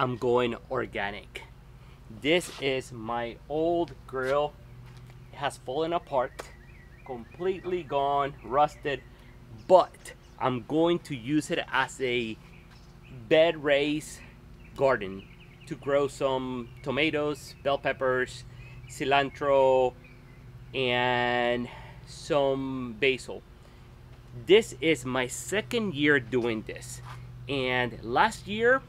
I'm going organic. This is my old grill. It has fallen apart, completely gone, rusted, but I'm going to use it as a bed raised garden to grow some tomatoes, bell peppers, cilantro, and some basil. This is my second year doing this. And last year,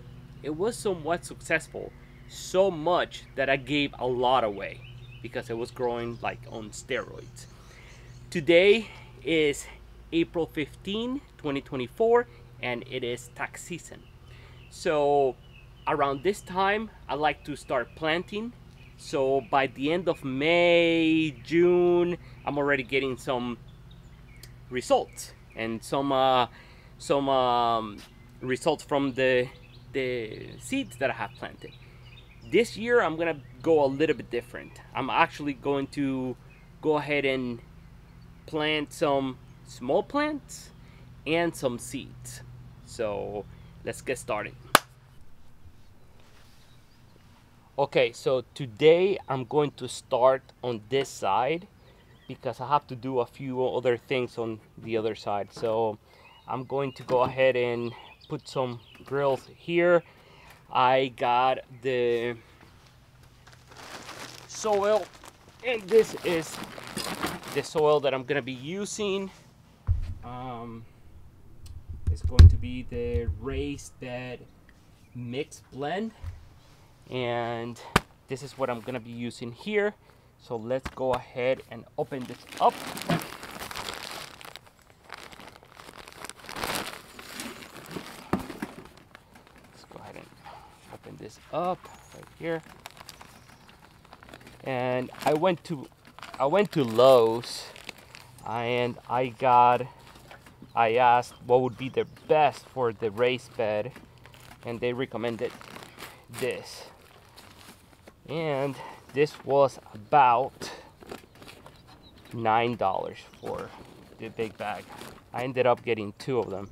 it was somewhat successful. So much that I gave a lot away because it was growing like on steroids. Today is April 15, 2024, and it is tax season. So around this time, I like to start planting. So by the end of May, June, I'm already getting some results and some uh, some um, results from the the seeds that I have planted. This year I'm gonna go a little bit different. I'm actually going to go ahead and plant some small plants and some seeds. So let's get started. Okay, so today I'm going to start on this side because I have to do a few other things on the other side. So I'm going to go ahead and put some grills here. I got the soil and this is the soil that I'm gonna be using. Um, it's going to be the raised bed mix blend and this is what I'm gonna be using here so let's go ahead and open this up let's go ahead and open this up right here. And I went to I went to Lowe's and I got I asked what would be the best for the raised bed and they recommended this. And this was about nine dollars for the big bag. I ended up getting two of them.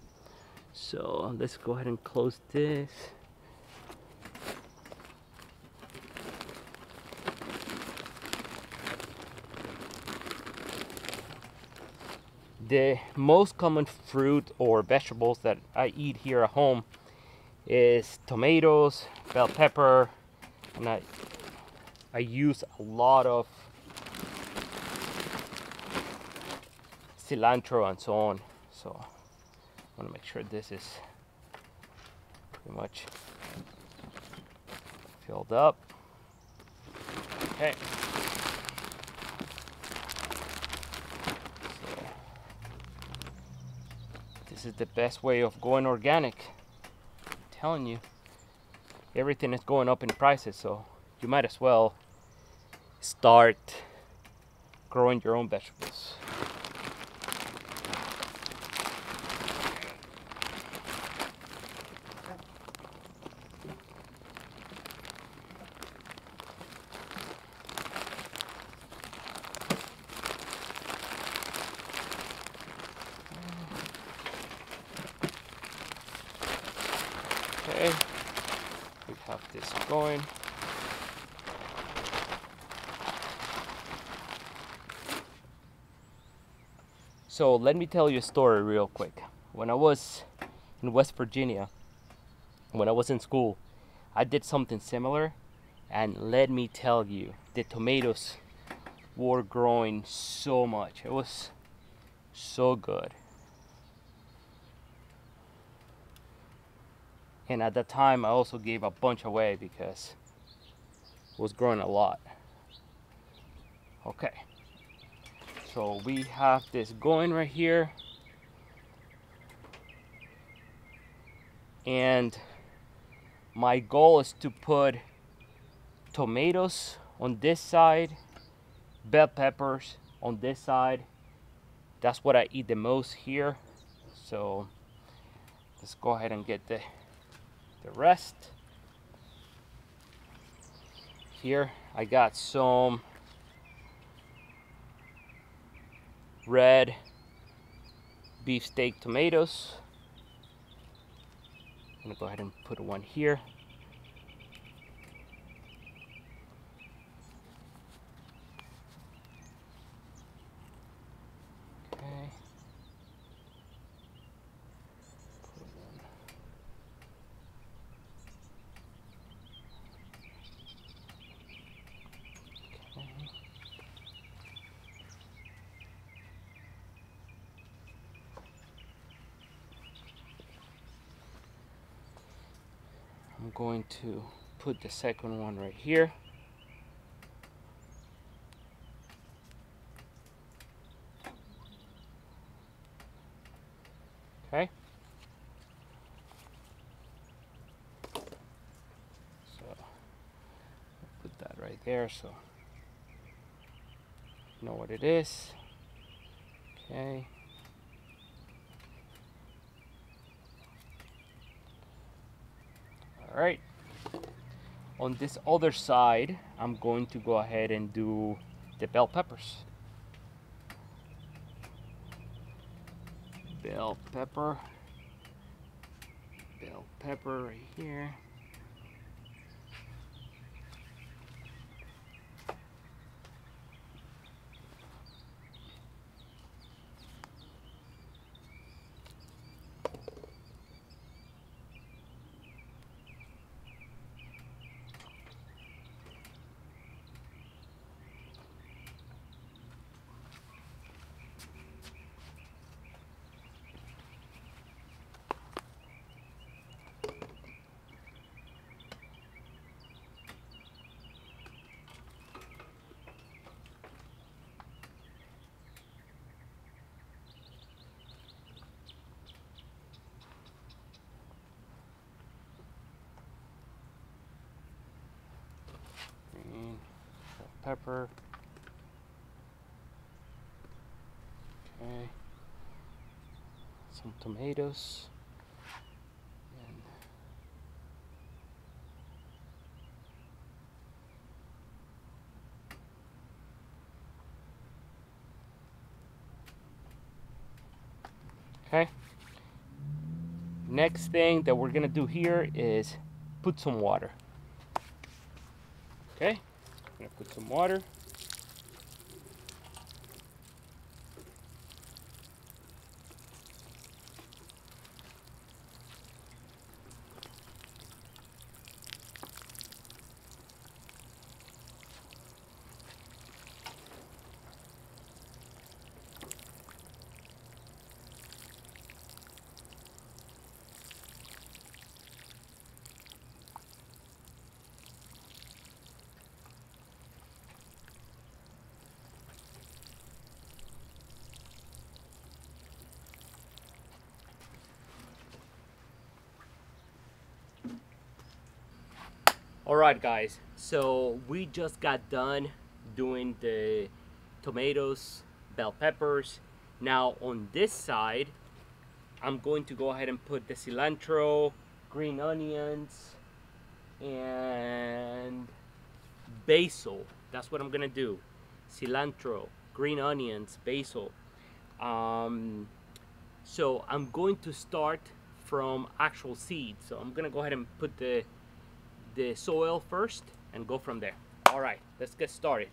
So let's go ahead and close this the most common fruit or vegetables that I eat here at home is tomatoes, bell pepper, and I I use a lot of cilantro and so on. So I want to make sure this is pretty much filled up. Okay. So this is the best way of going organic. I'm telling you, everything is going up in prices, so you might as well start growing your own vegetables. Okay, we have this going. So let me tell you a story real quick. When I was in West Virginia, when I was in school, I did something similar and let me tell you, the tomatoes were growing so much. It was so good. And at that time, I also gave a bunch away because it was growing a lot. Okay. So we have this going right here. And my goal is to put tomatoes on this side, bell peppers on this side. That's what I eat the most here. So let's go ahead and get the, the rest. Here I got some red beefsteak tomatoes. I'm gonna go ahead and put one here. I'm going to put the second one right here. Okay. So put that right there so you know what it is. Okay. All right. On this other side, I'm going to go ahead and do the bell peppers. Bell pepper. Bell pepper right here. green bell pepper. Okay. Some tomatoes. Okay. Next thing that we're gonna do here is put some water. Okay, gonna put some water. All right, guys. So we just got done doing the tomatoes, bell peppers. Now on this side, I'm going to go ahead and put the cilantro, green onions, and basil. That's what I'm gonna do. Cilantro, green onions, basil. Um, so I'm going to start from actual seeds. So I'm gonna go ahead and put the the soil first and go from there. All right, let's get started.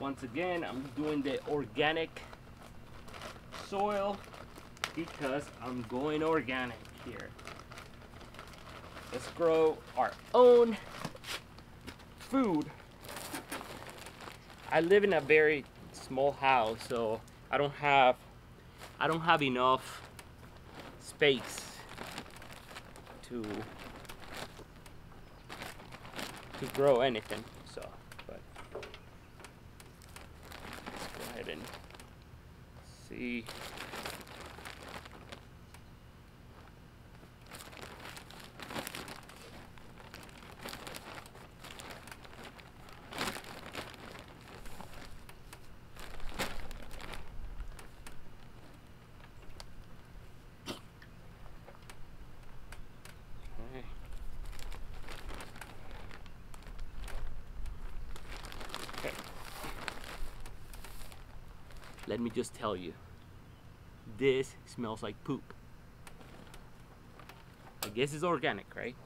Once again, I'm doing the organic soil because I'm going organic here. Let's grow our own food. I live in a very small house, so I don't have I don't have enough space to to grow anything. So, but let's go ahead and see. Okay. Okay. Let me just tell you, this smells like poop. I guess it's organic, right?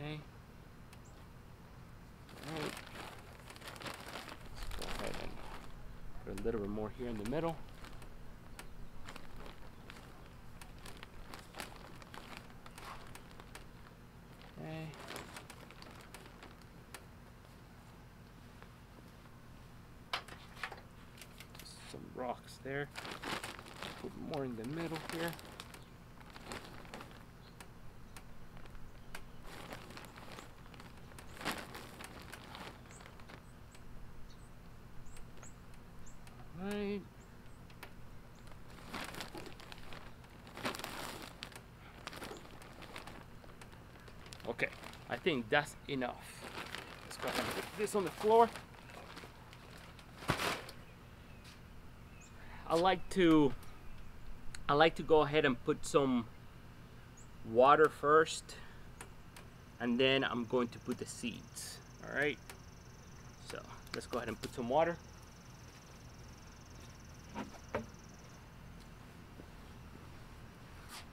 Okay. Alright. Let's go ahead and put a little bit more here in the middle. Okay. Rocks there. Put more in the middle here. Right. Okay, I think that's enough. Let's go ahead and put this on the floor. I like to I like to go ahead and put some water first and then I'm going to put the seeds. All right? So let's go ahead and put some water.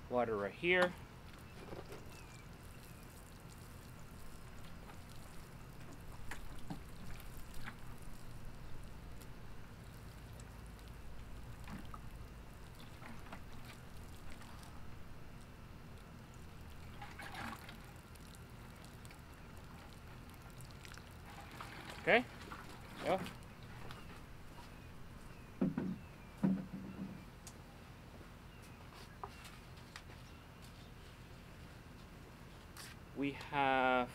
Water right here Okay. Yeah. We have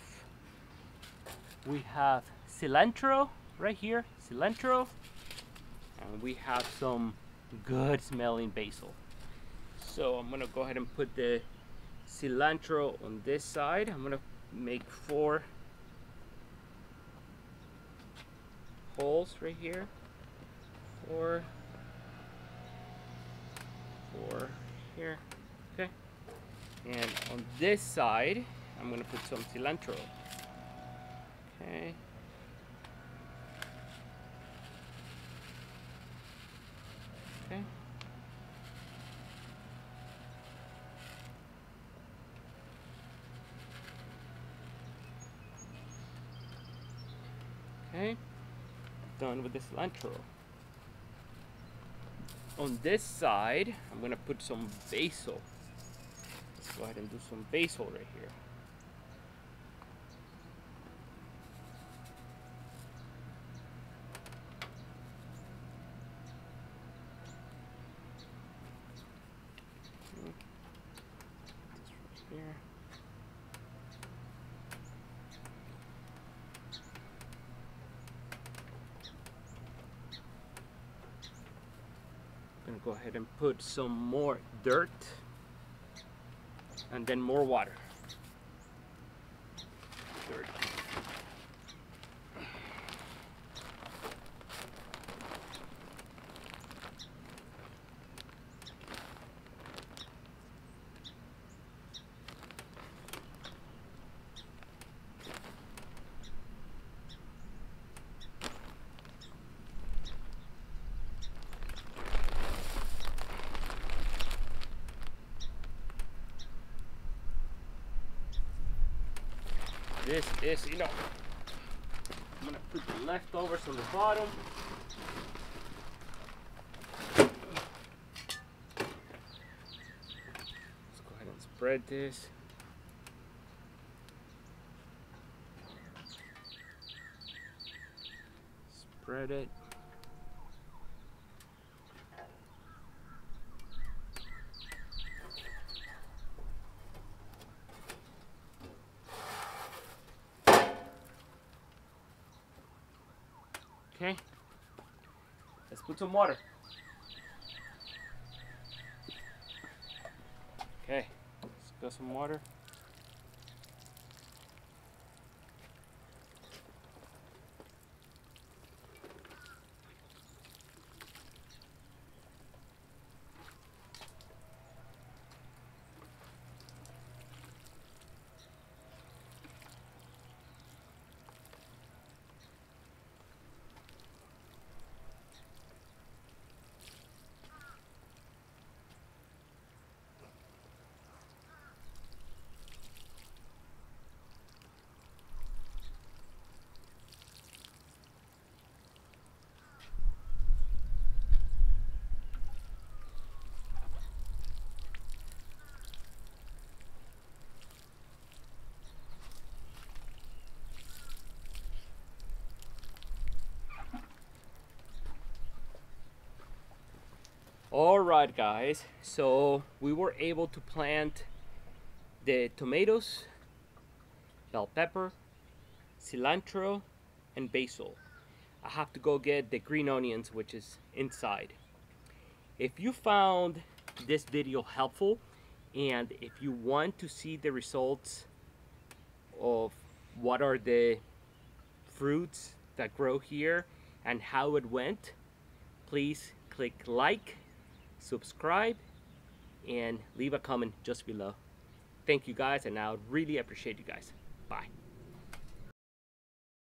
we have cilantro right here, cilantro, and we have some good smelling basil. So I'm gonna go ahead and put the cilantro on this side. I'm gonna make four holes right here. Four. Four here. Okay. And on this side, I'm gonna put some cilantro. Okay. Okay. Okay done with the cilantro. On this side, I'm gonna put some basil. Let's go ahead and do some basil right here. Hmm. This right here. gonna go ahead and put some more dirt and then more water. Dirt. This is enough. I'm gonna put the leftovers on the bottom. Let's go ahead and spread this. Spread it. Okay. Let's put some water. Okay. Let's go some water. Right guys. So we were able to plant the tomatoes bell pepper cilantro and basil. I have to go get the green onions which is inside. If you found this video helpful and if you want to see the results of what are the fruits that grow here and how it went please click like subscribe and leave a comment just below. Thank you guys and I really appreciate you guys. Bye